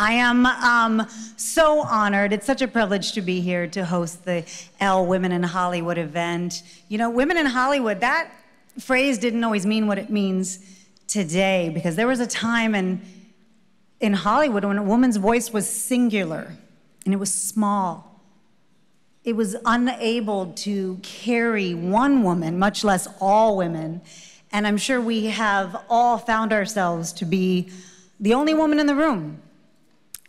I am um, so honored. It's such a privilege to be here to host the ELLE Women in Hollywood event. You know, Women in Hollywood, that phrase didn't always mean what it means today because there was a time in, in Hollywood when a woman's voice was singular and it was small. It was unable to carry one woman, much less all women. And I'm sure we have all found ourselves to be the only woman in the room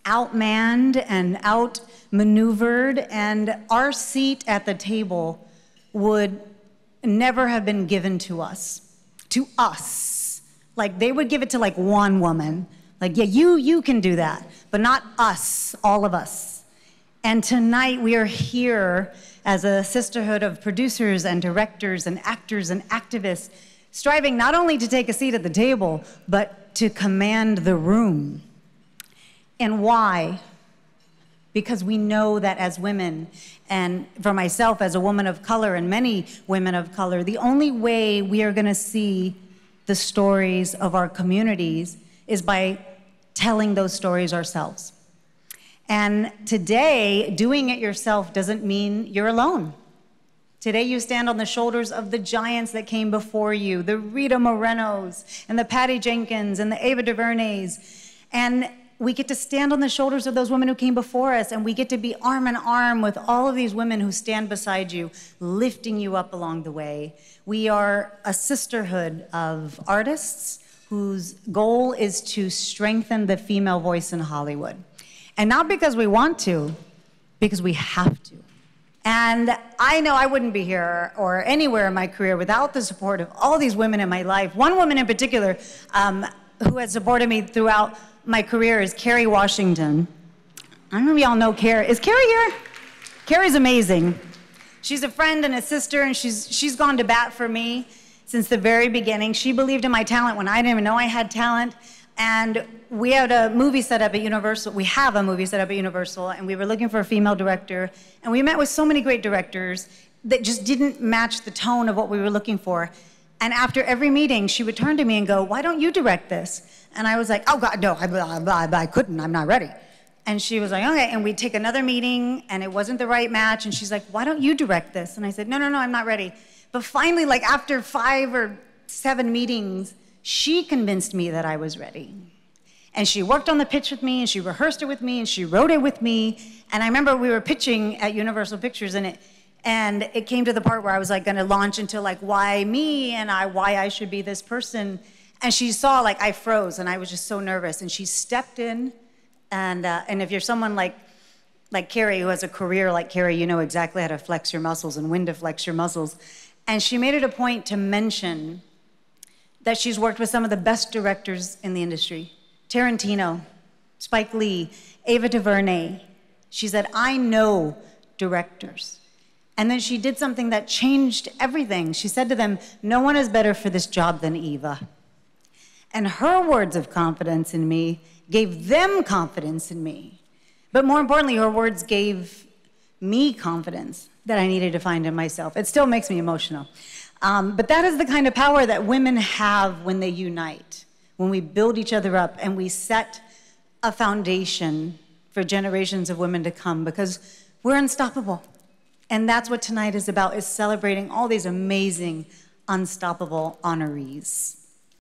outmanned and outmaneuvered, and our seat at the table would never have been given to us. To us. Like they would give it to like one woman. Like, yeah, you you can do that, but not us, all of us. And tonight we are here as a sisterhood of producers and directors and actors and activists, striving not only to take a seat at the table, but to command the room. And why? Because we know that as women, and for myself as a woman of color and many women of color, the only way we are going to see the stories of our communities is by telling those stories ourselves. And today, doing it yourself doesn't mean you're alone. Today, you stand on the shoulders of the giants that came before you the Rita Morenos, and the Patty Jenkins, and the Ava DuVernays. And we get to stand on the shoulders of those women who came before us, and we get to be arm in arm with all of these women who stand beside you, lifting you up along the way. We are a sisterhood of artists whose goal is to strengthen the female voice in Hollywood. And not because we want to, because we have to. And I know I wouldn't be here or anywhere in my career without the support of all these women in my life. One woman in particular um, who has supported me throughout my career is Kerry Washington. I don't know if y'all know Kerry. Is Kerry here? Kerry's amazing. She's a friend and a sister, and she's, she's gone to bat for me since the very beginning. She believed in my talent when I didn't even know I had talent. And we had a movie set up at Universal. We have a movie set up at Universal, and we were looking for a female director. And we met with so many great directors that just didn't match the tone of what we were looking for. And after every meeting, she would turn to me and go, Why don't you direct this? And I was like, Oh, God, no, I, I, I couldn't. I'm not ready. And she was like, Okay. And we'd take another meeting, and it wasn't the right match. And she's like, Why don't you direct this? And I said, No, no, no, I'm not ready. But finally, like after five or seven meetings, she convinced me that I was ready. And she worked on the pitch with me, and she rehearsed it with me, and she wrote it with me. And I remember we were pitching at Universal Pictures, and it, and it came to the part where I was like going to launch into like why me and I why I should be this person. And she saw like I froze and I was just so nervous. And she stepped in, and uh, and if you're someone like like Kerry who has a career like Kerry, you know exactly how to flex your muscles and when to flex your muscles. And she made it a point to mention that she's worked with some of the best directors in the industry Tarantino, Spike Lee, Ava DuVernay. She said, I know directors. And then she did something that changed everything. She said to them, No one is better for this job than Eva. And her words of confidence in me gave them confidence in me. But more importantly, her words gave me confidence that I needed to find in myself. It still makes me emotional. Um, but that is the kind of power that women have when they unite, when we build each other up and we set a foundation for generations of women to come because we're unstoppable. And that's what tonight is about, is celebrating all these amazing, unstoppable honorees.